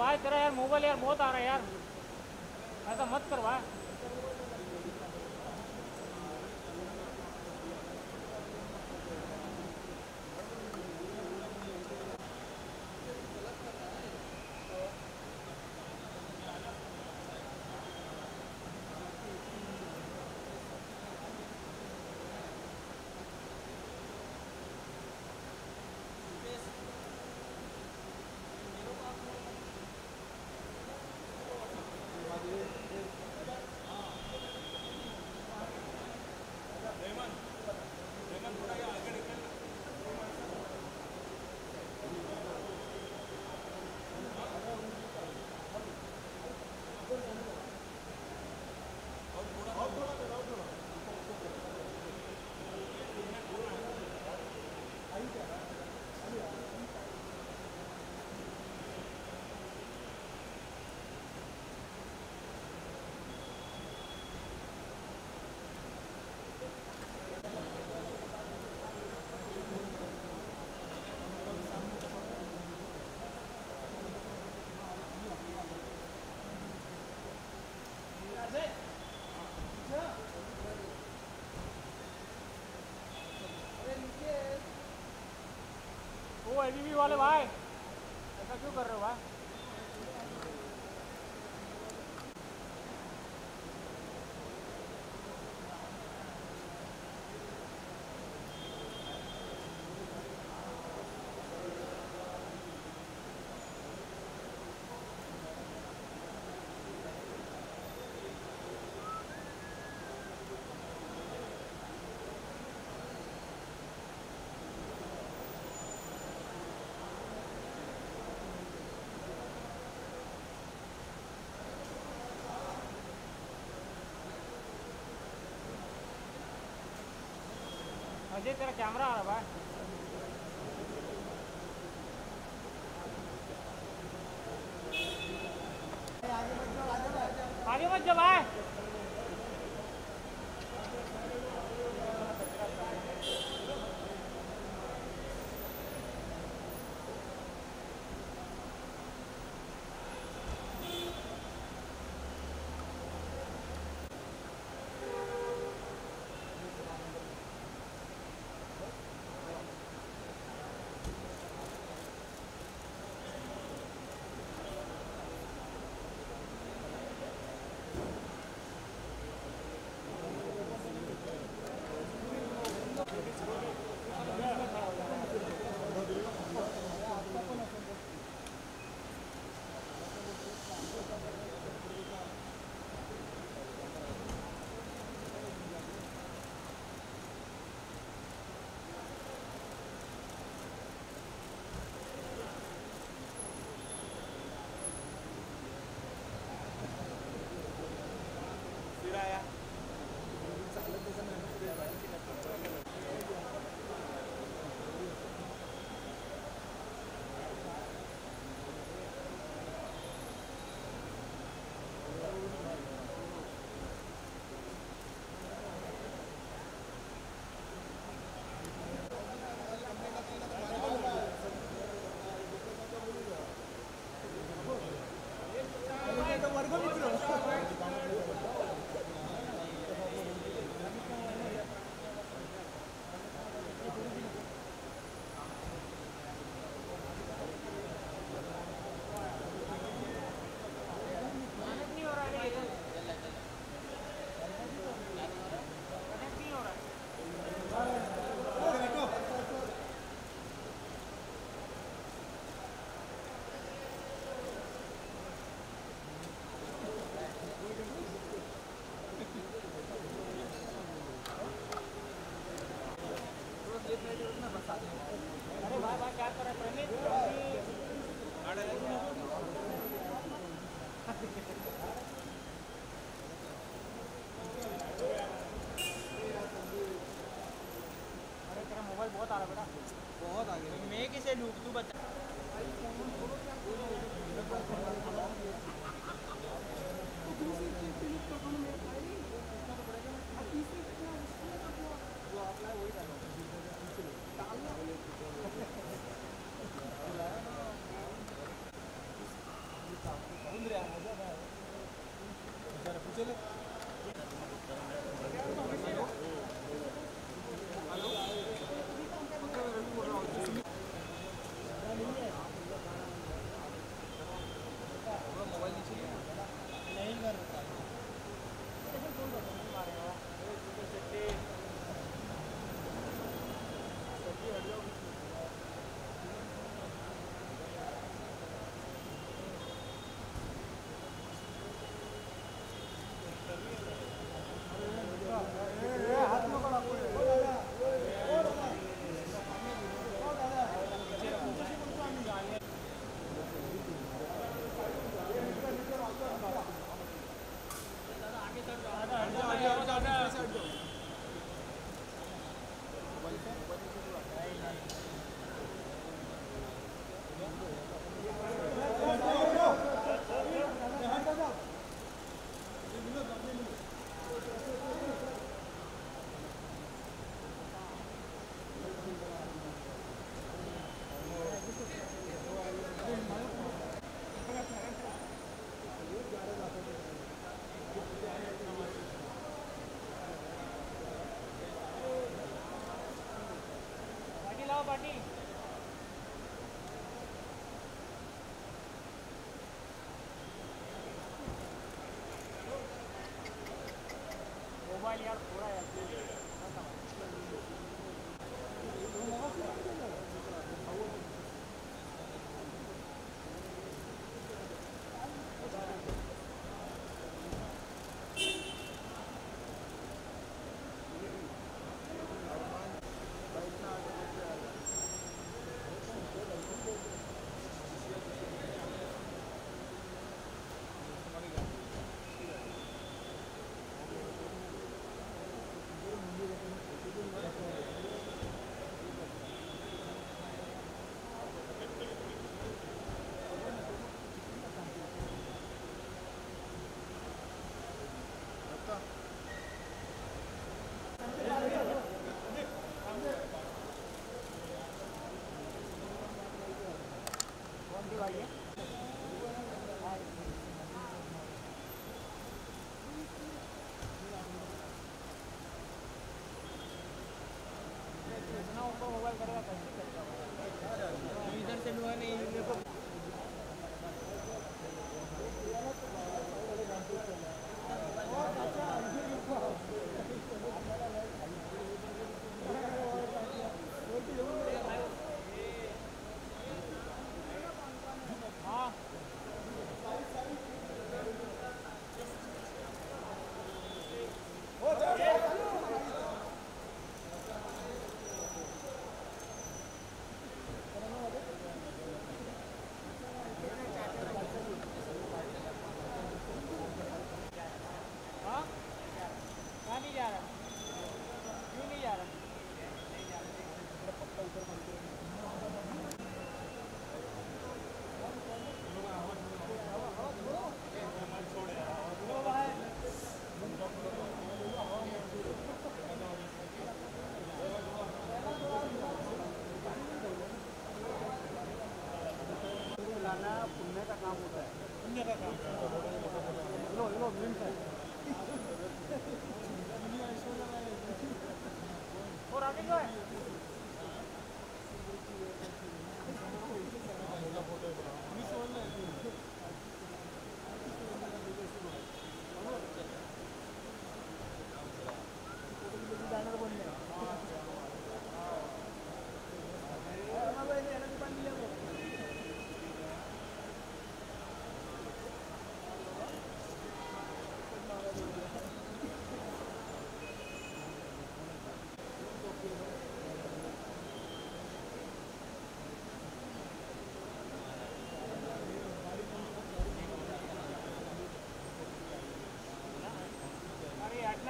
भाई तेरा यार मोबाइल यार बहुत आ रहा है यार। ऐसा मत कर भाई वो एबीबी वाले भाई ऐसा क्यों कर रहे हो भाई? अजय तेरा कैमरा आ रहा है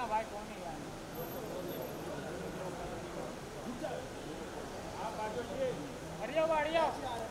ना भाई कौन है यार? हरिया हरिया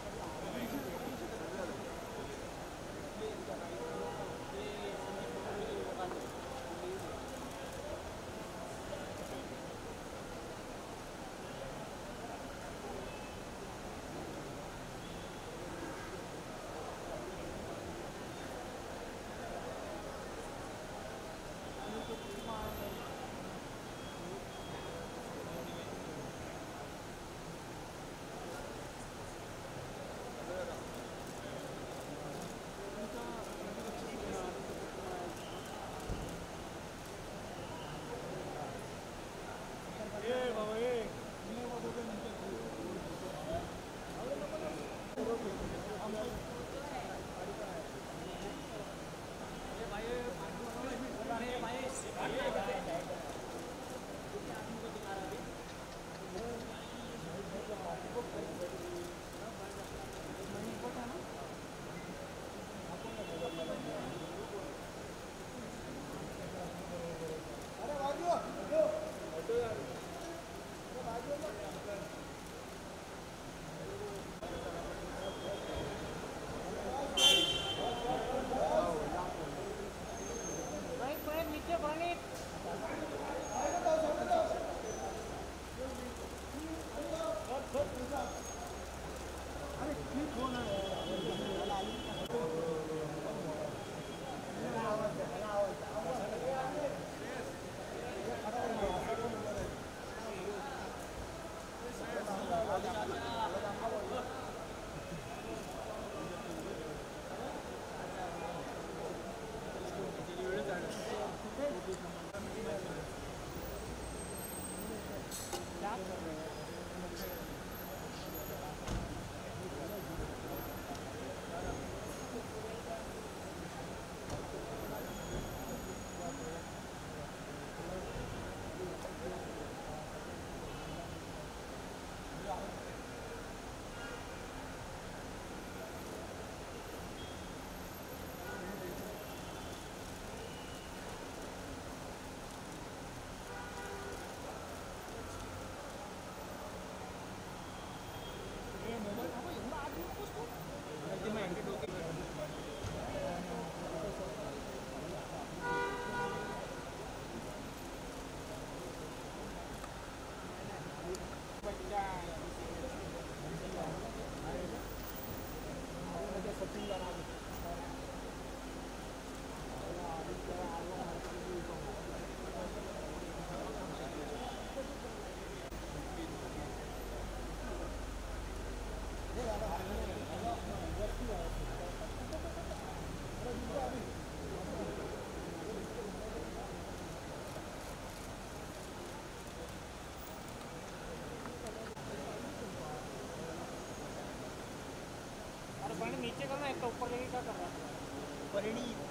नीचे करना एक तो ऊपर लेके क्या कर रहा है? परिणीत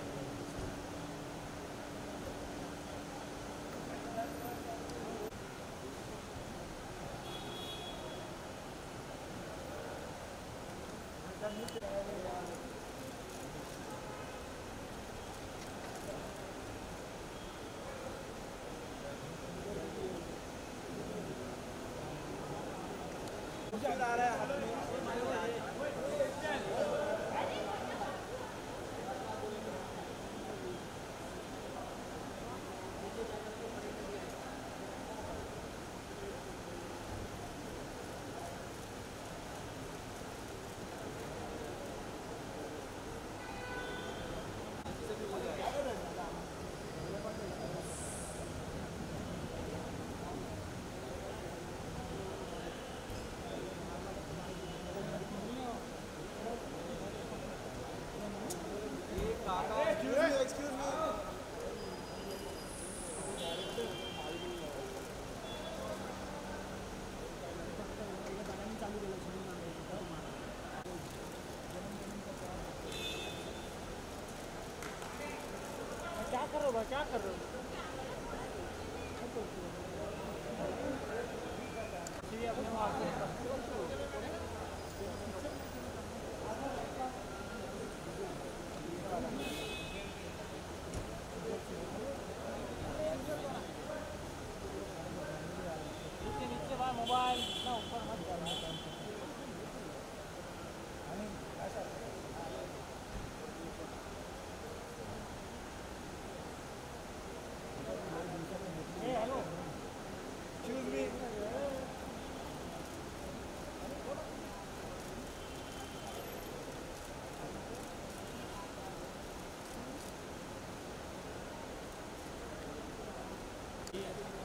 आ रहा है हो भाई क्या कर रहे हो? मोबाइल इतना ऊपर मत जाना ए हेलो Excuse me. नीचे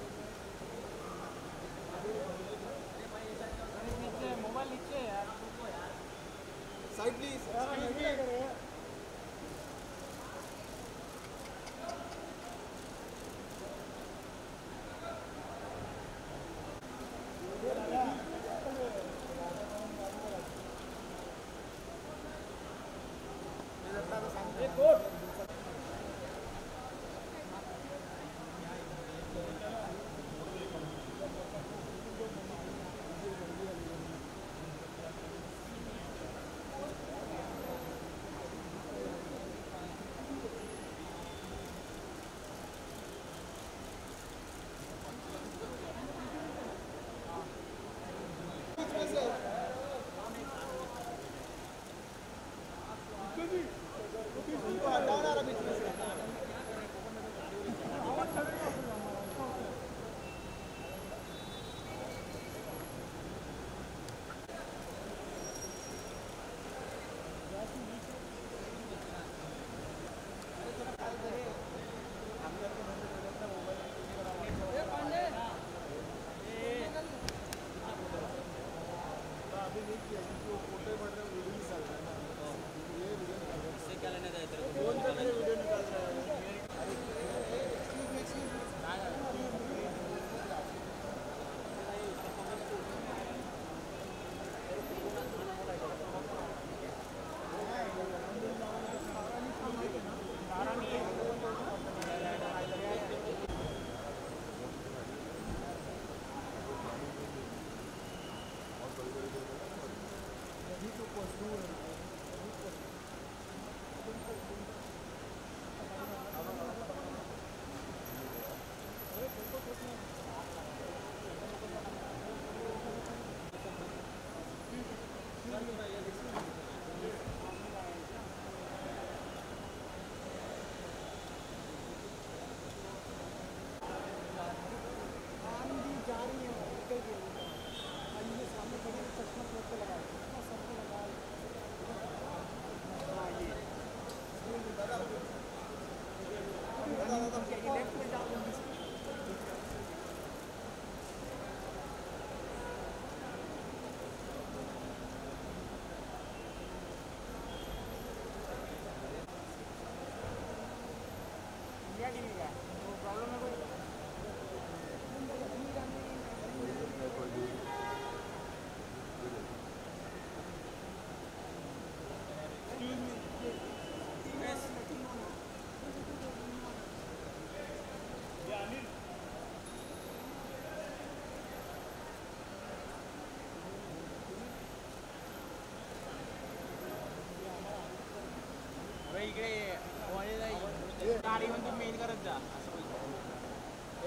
तू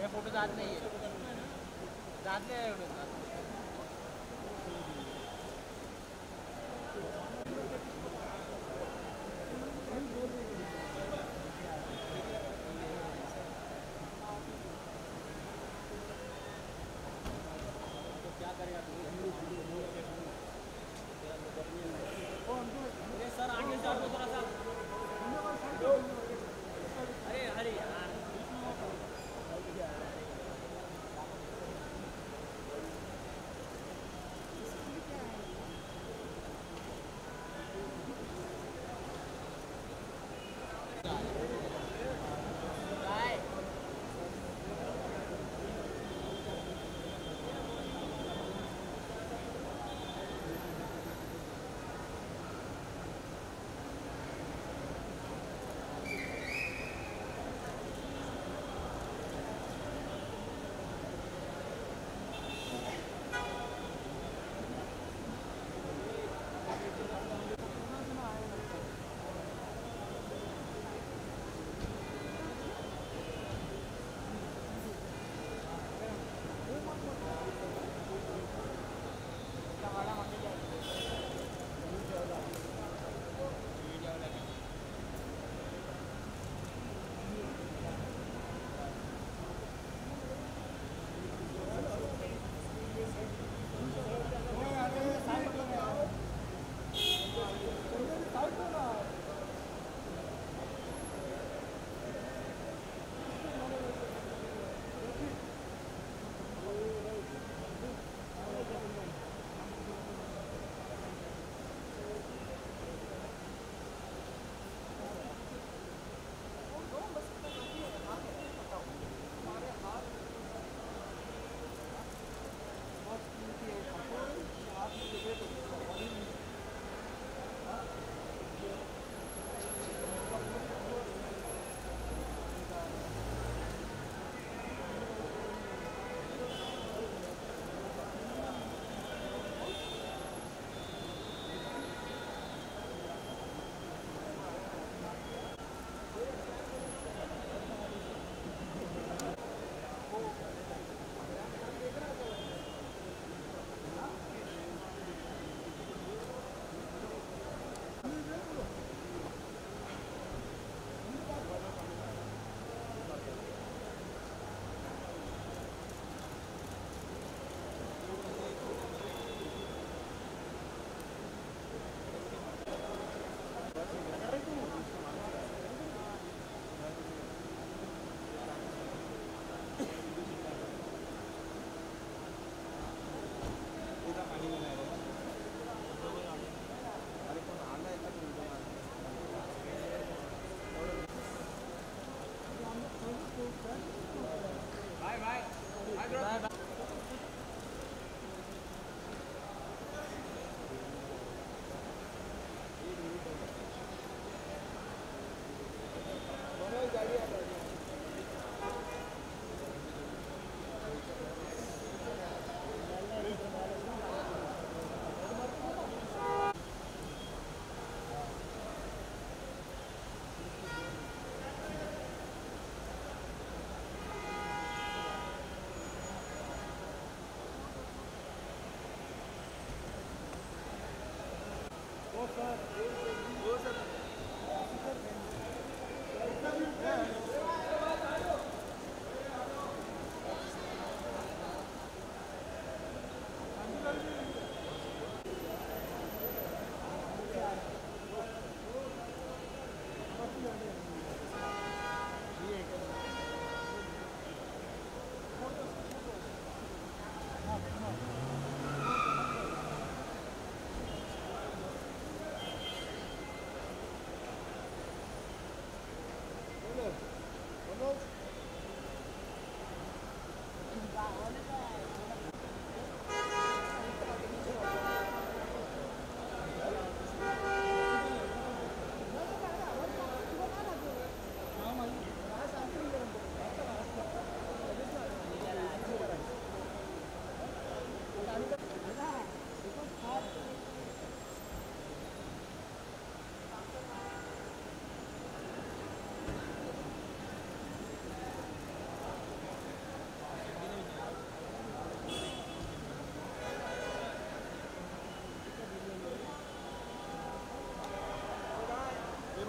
हे फ़ोटो जात नहीं जात नाही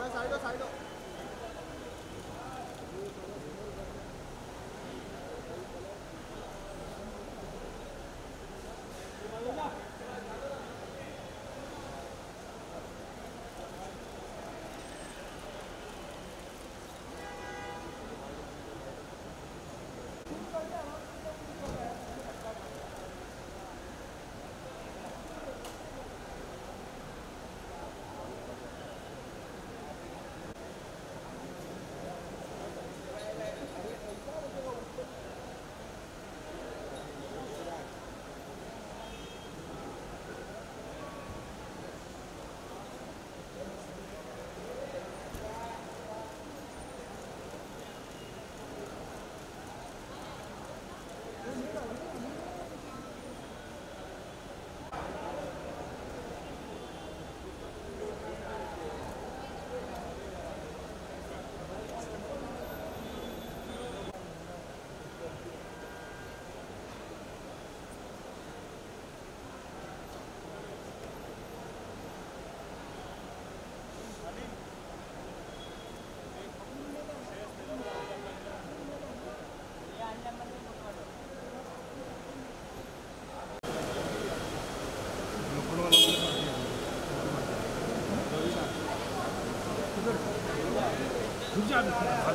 サイドサイド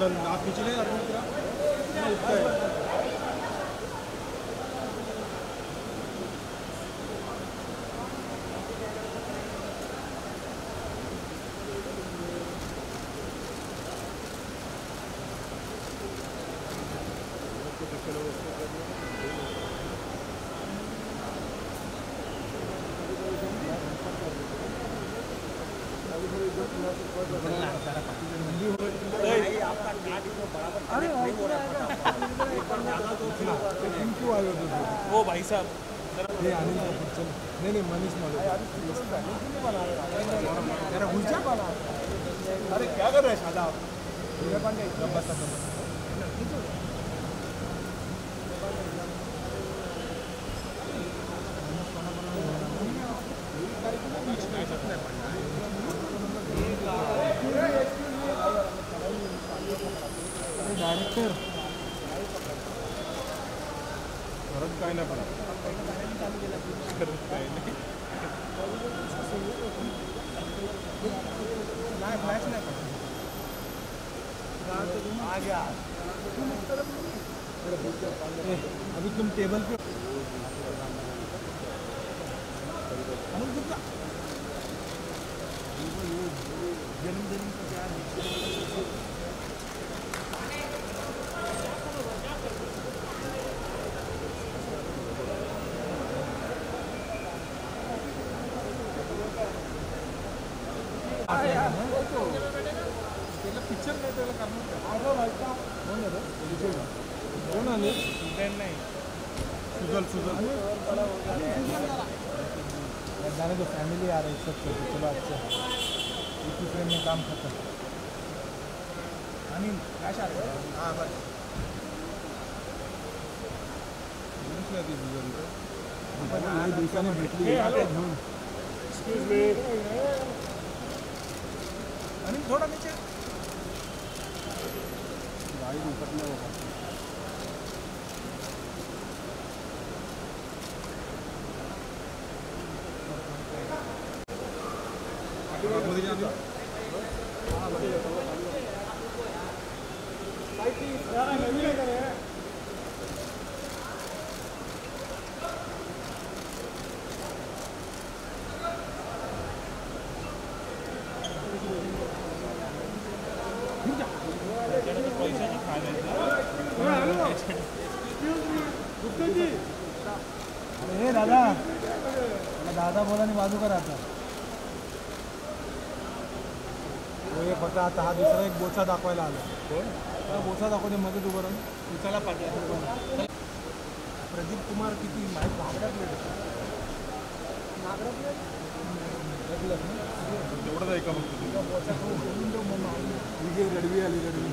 आप पिछले और अभी तुम टेबल पे अमन गुप्ता जन्मदिन का क्या है त्याला पिक्चर नाही त्याला करणार कोण आहे रे कोण आले नाही जाने दो फैमिली आ रही सब चलो चलो अच्छा इसी फ्रेम में काम शाळा हाँ थोडा गाड़ी निकटने होगा अरे हे दादा मला बाजू करा आता तो एक होता आता हा दुसरा एक बोचा दाखवायला आला त्याला बोचा दाखवते मध्ये उभं राहून उचाला पाहिजे प्रदीप कुमार किती माहीत भागड्या प्लेट एवढंच आहे का विजय रडवी आली रडवी।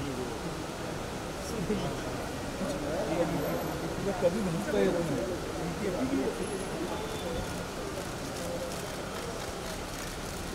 कधी म्हणता येत नाही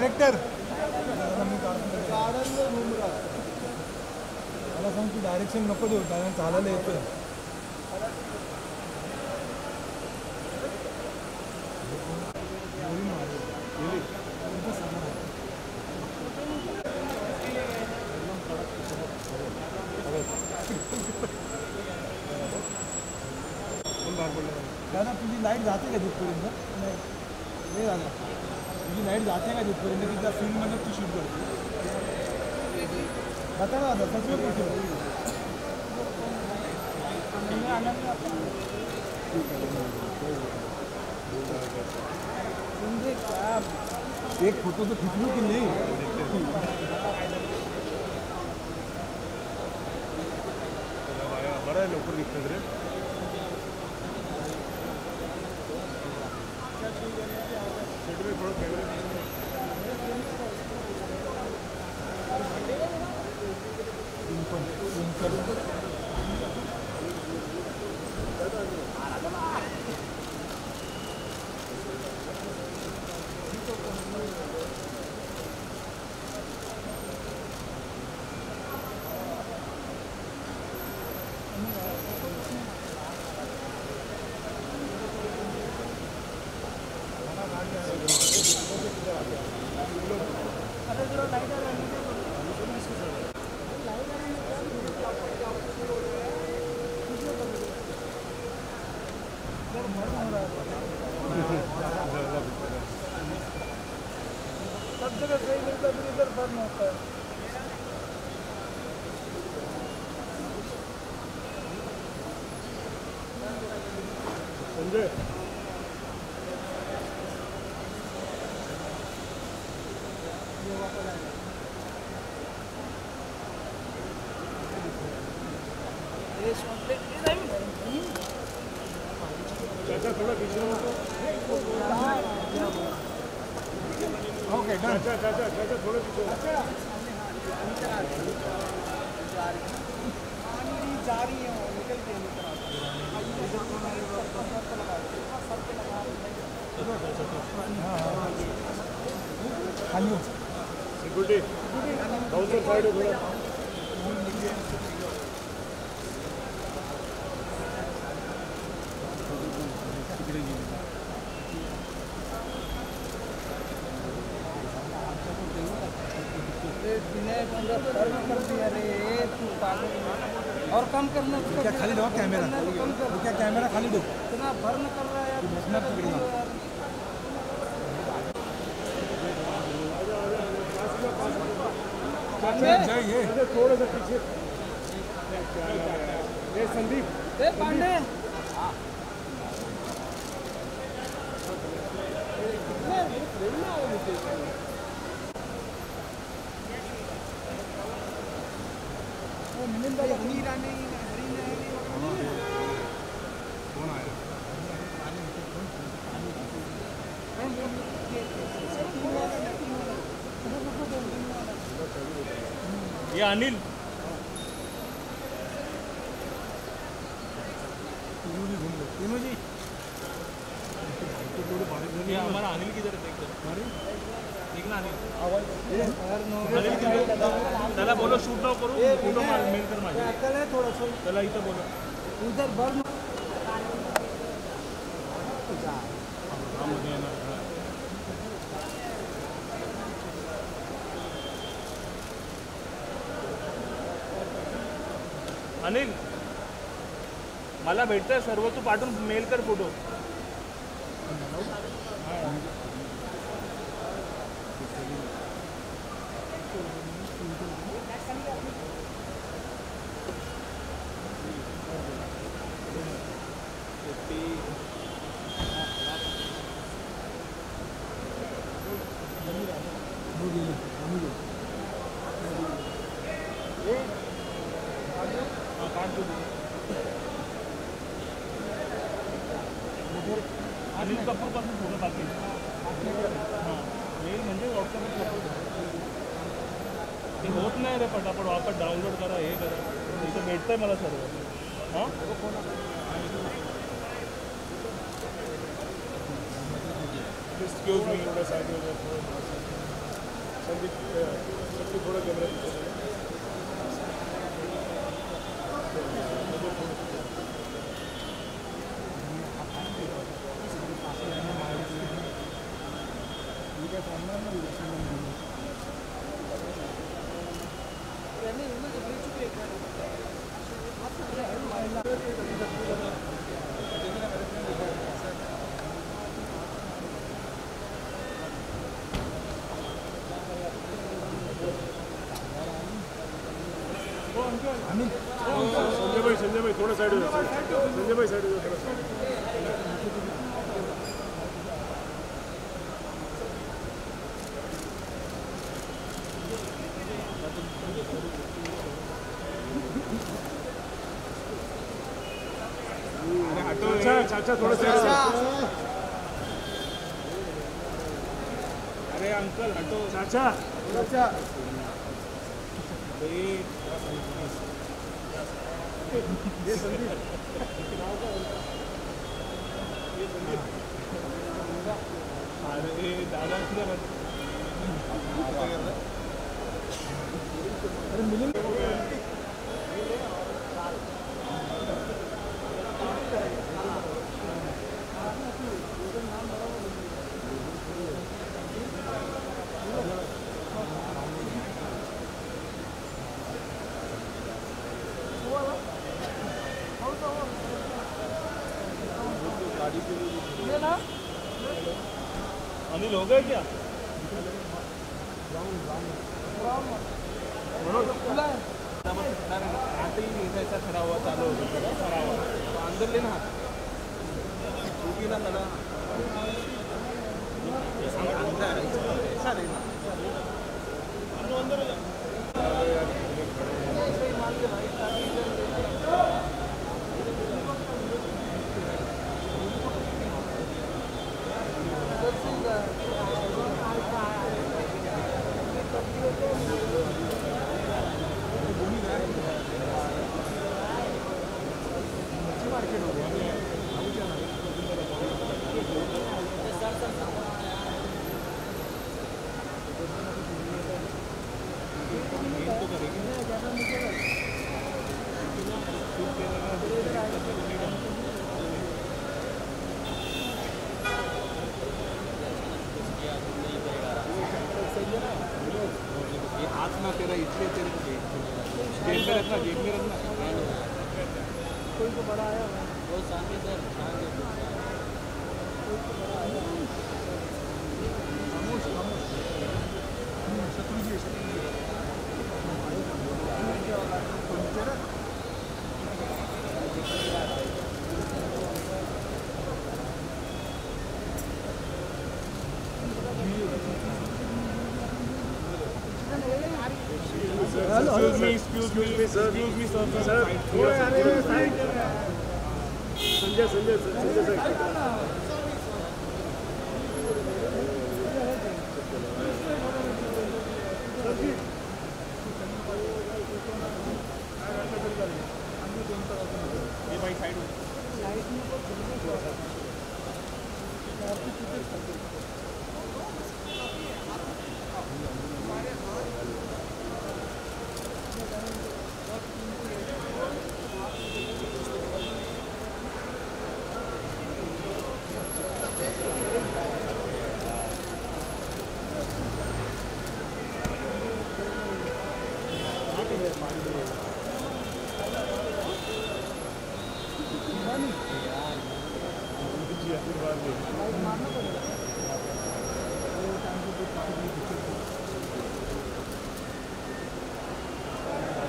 डायरेक्टर। रहा मला सांग तू डायरेक्शन नको देऊ कारण चालायला दादा तुझी लाईट जाते का तिथपर्यंत नाही नाही दादा तुझी लाईट जाते का तिथपर्यंत तिथल्या फिल्ममध्ये तू शूट करतो एक फ़ोटो तो खींच लो कि नहीं निघतात रे सब और कम करना क्या खाली ठेवा कॅमेरा क्या कैमरा खाली ठेव इतना बर्न कर रहा है यार बसणार तिकडे जाऊन. यार। जय ये चाचा थोड़ा सा पीछे ये संदीप। पांडे। मिलिंद भाई हनी रानी हरी ने कौन आया ये अनिल? हमारा अनिल की तरह देखना अनिल। बोलो, शूट नको करू, फ़ोटो मेल कर माझे अक्कल त्याला बोलो। उधर भर अनिल मला भेटतं सर्व तू पाठवून मेल कर फोटो. ते होत नाही रे पटापट वापस डाउनलोड करा हे करा। इथं भेटतंय मला सर्व हाँ? एक्सक्यूज मी में जाओ संदीप संदीप थोड़ा कैमरा पीछे करो। संजय भाई संजय भाई थोड़ा साइड हो संजय भाई साइड हो जाओ थोड़ा सा चाचा। चाचा। थोड़ा संदीप अरे दादा अरे दादा इकडे बघ. अनिल हो गए क्या आताही निघायचा ठराव चालू होता ठराव अंदरले ना उभी ना त्याला Excuse me, sir. Excuse me, sir. Sir, go.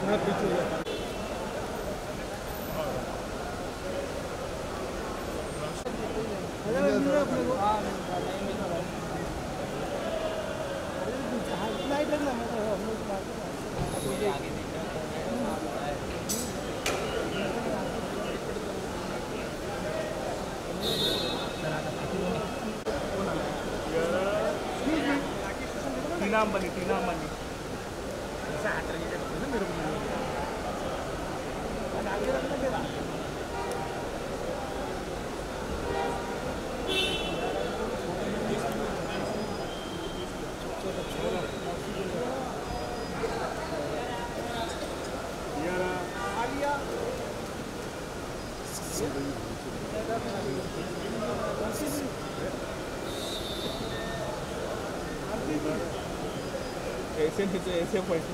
not be você foi.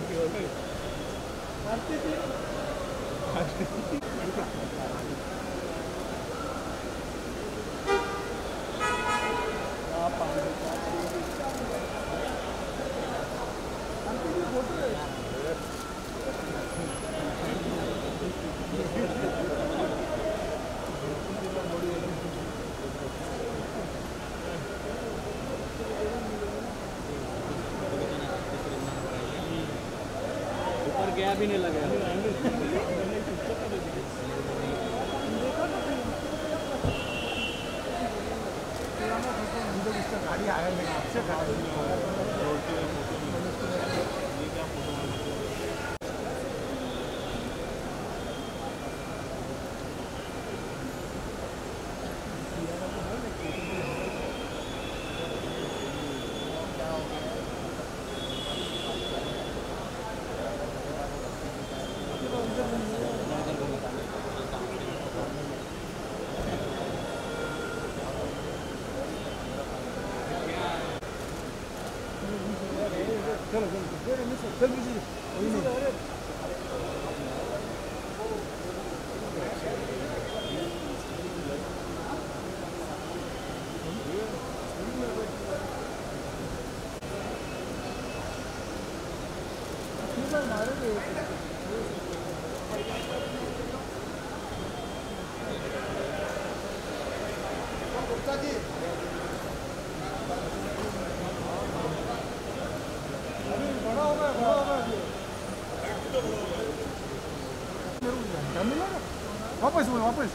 Какой вопрос?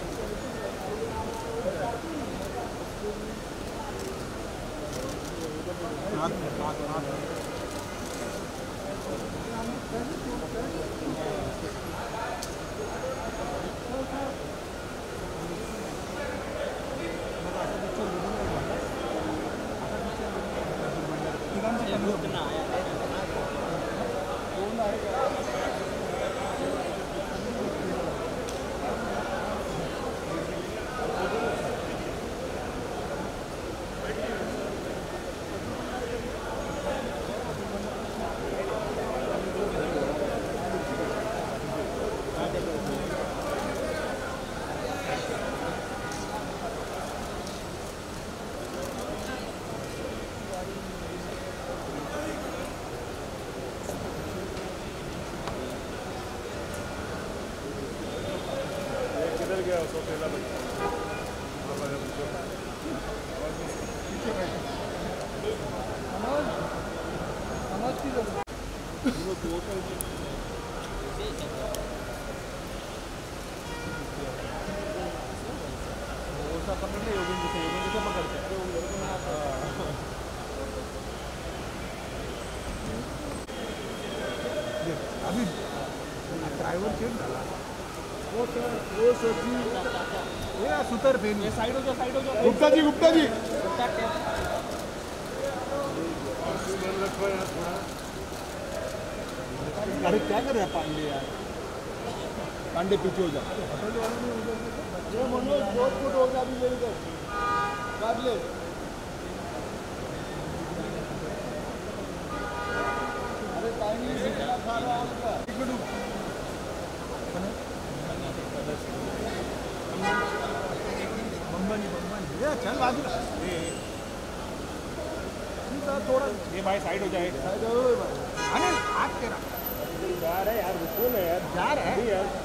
Side हो जाओ साइड हो जाओ। गुप्ता जी गुप्ता जी। अरे क्या कर रहा है पांडे यार? पांडे पीछे हो जा। मनोज बहुत फुट हो गया अभी मेरे काट ले। अरे टाइम नहीं खा रहा है चल बाजू। थोड़ा। ये भाई साइड हो जाए। अनिल हाथ तेरा। जा रहे यार रुको ना यार। जा रहा है। यार।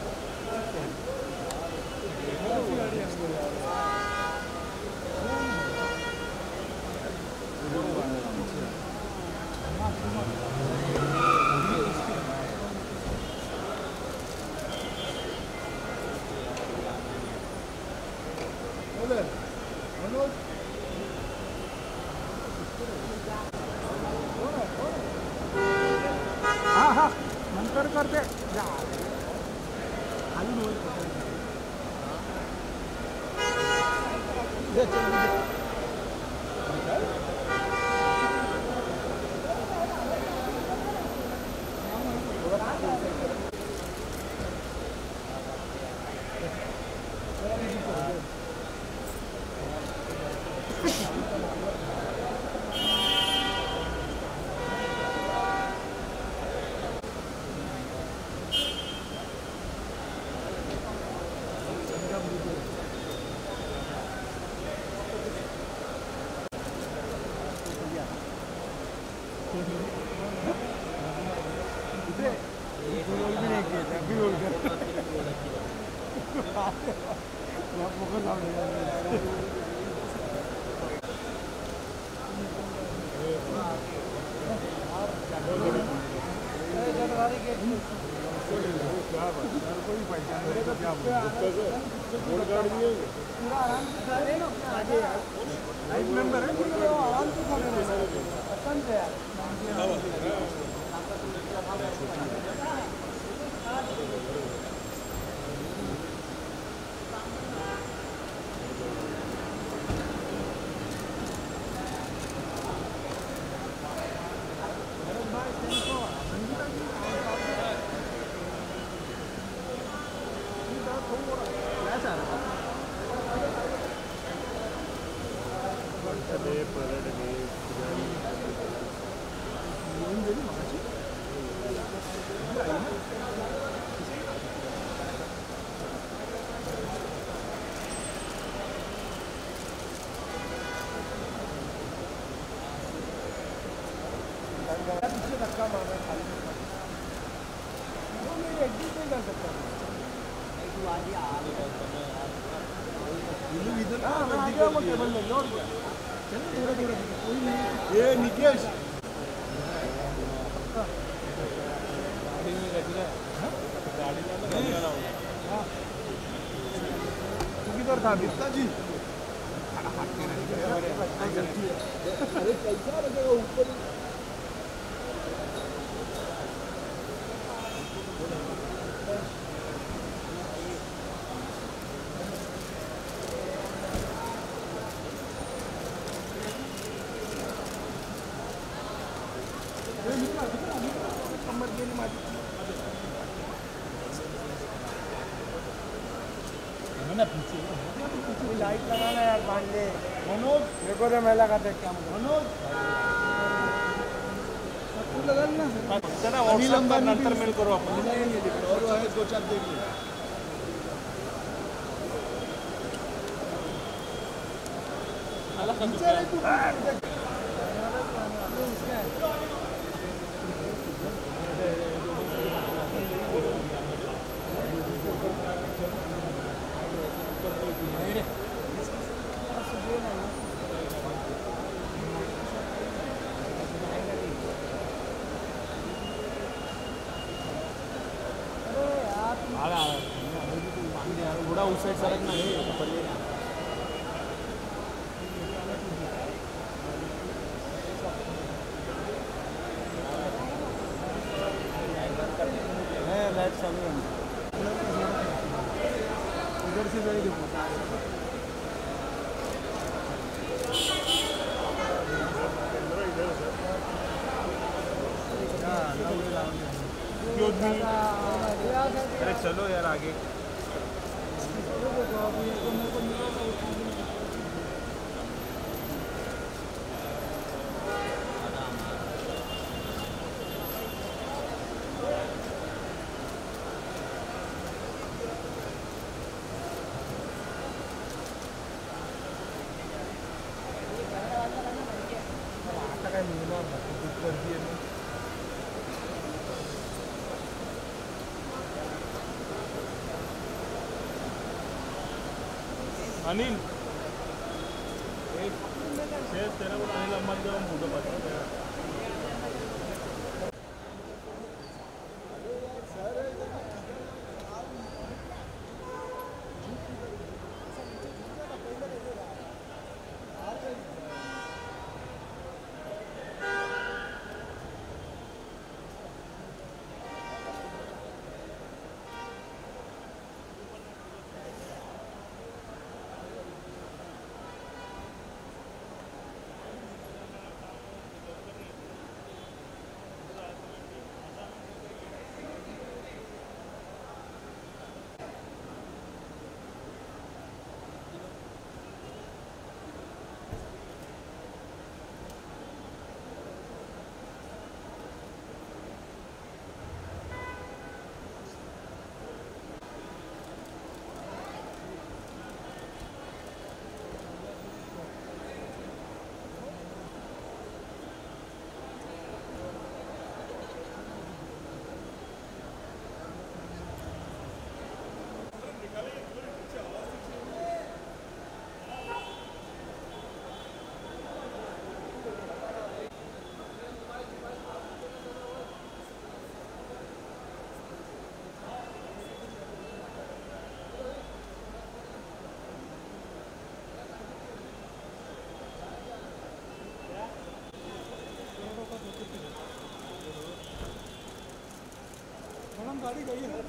देखो तो क्या मनोज लगा चला नंतर मेल करू आपण दो चार देख ली आला आला थोडा उस साइड सरक ना पल्ले लाइट चालू है इधर से जाए देखो अरे चलो यार आगे आता काय मिळणार नाही खूप गर्दी आहे ना अनिल एक शेष तेरा को अनिल अम्मा जब हम फ़ोटो पाते हैं मैडम गाड़ी गई है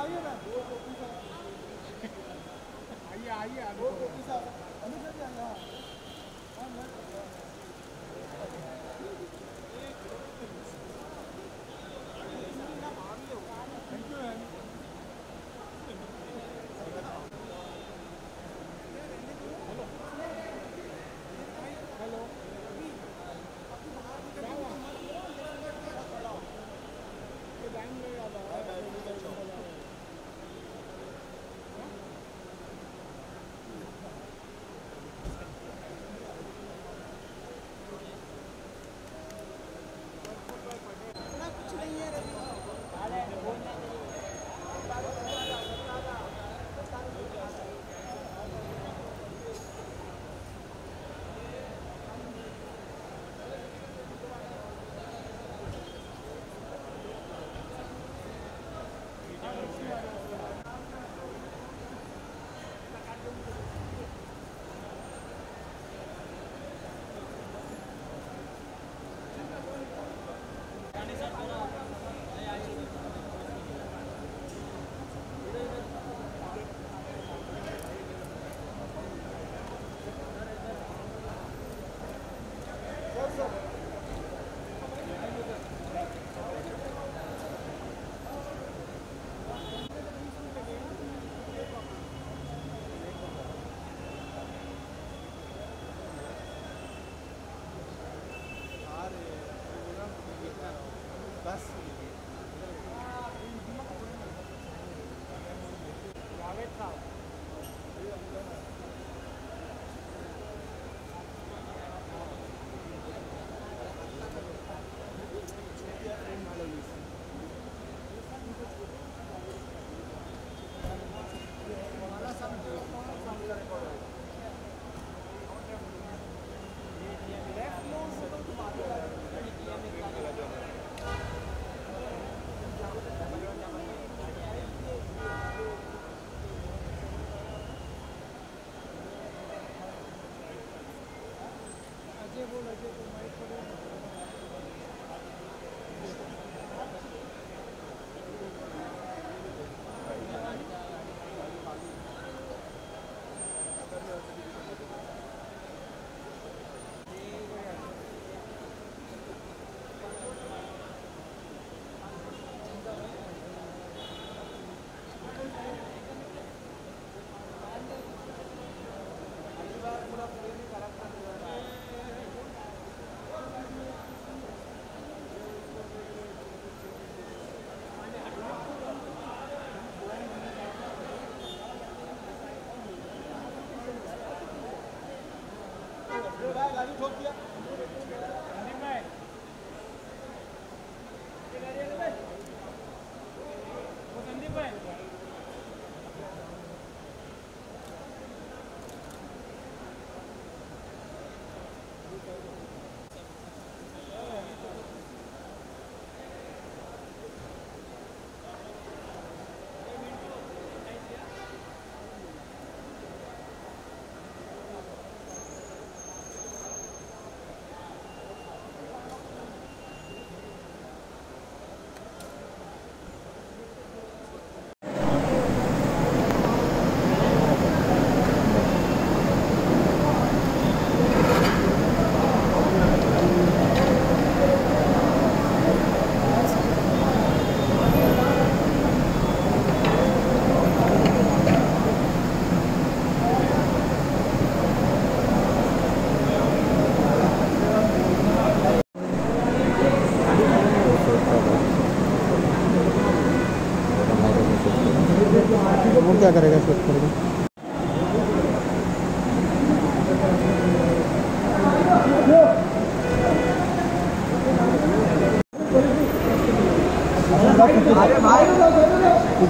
आइए ना आइए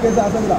kai sa a sabila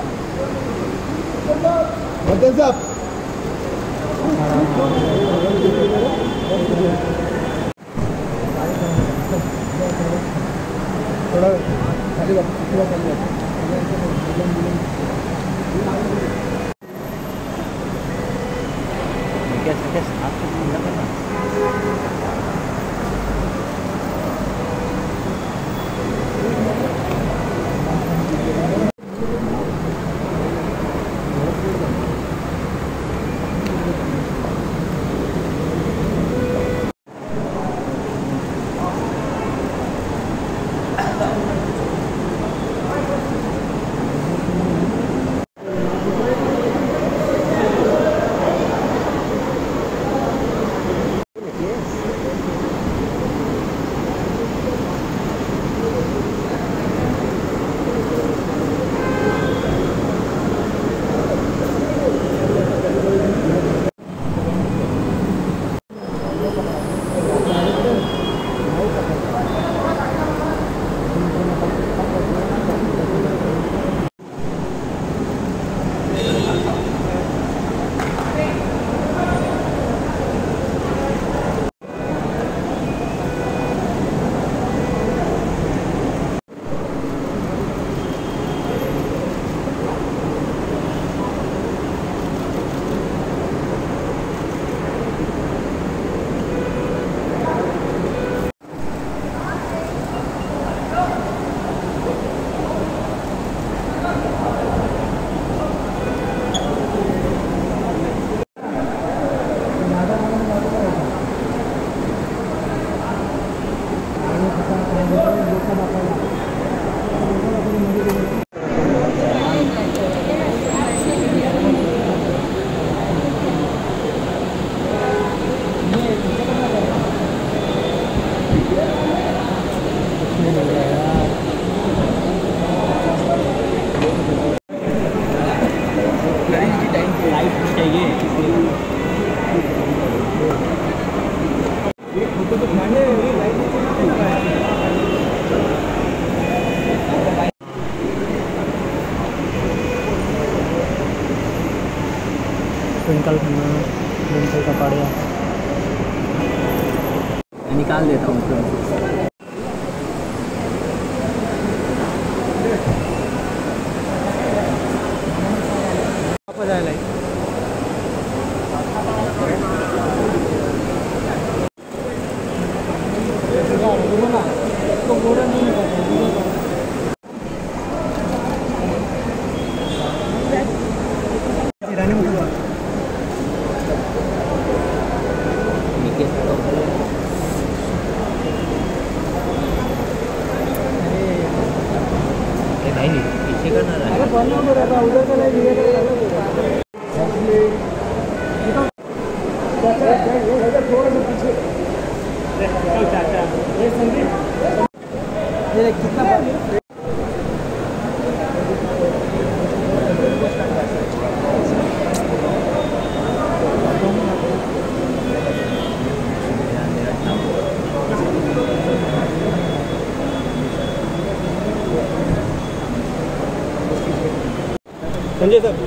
Sanjay sir थोड़ा